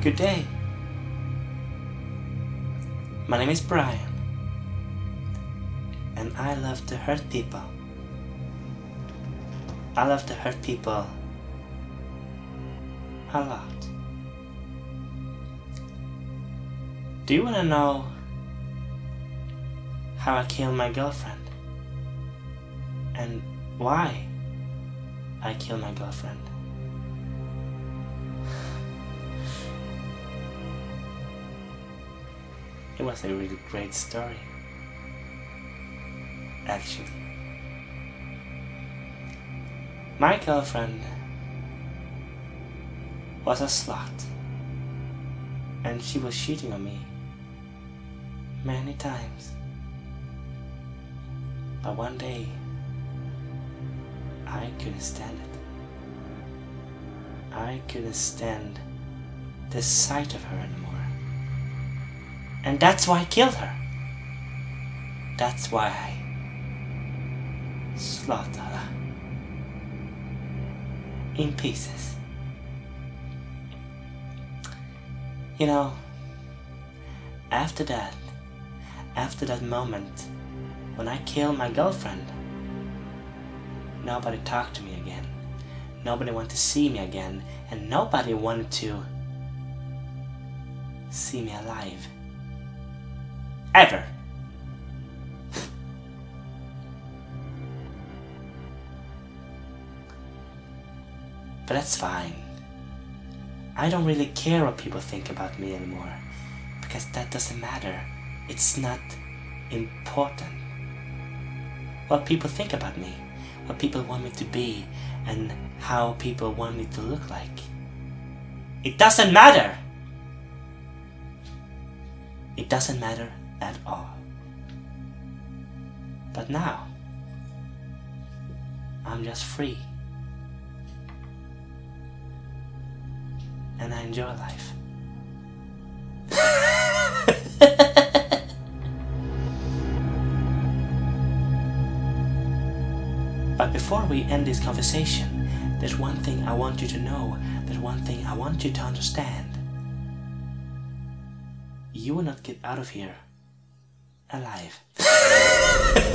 Good day. My name is Brian, and I love to hurt people. I love to hurt people a lot. Do you want to know how I killed my girlfriend? And why I killed my girlfriend? It was a really great story. Actually. My girlfriend was a slut. And she was cheating on me many times. But one day, I couldn't stand it. I couldn't stand the sight of her anymore. And that's why I killed her. That's why I slaughtered her in pieces. You know, after that, after that moment, when I killed my girlfriend, nobody talked to me again. Nobody wanted to see me again, and nobody wanted to see me alive. Ever. but that's fine. I don't really care what people think about me anymore because that doesn't matter. It's not important. What people think about me, what people want me to be, and how people want me to look like. It doesn't matter! It doesn't matter at all. But now, I'm just free. And I enjoy life. but before we end this conversation, there's one thing I want you to know. There's one thing I want you to understand. You will not get out of here alive.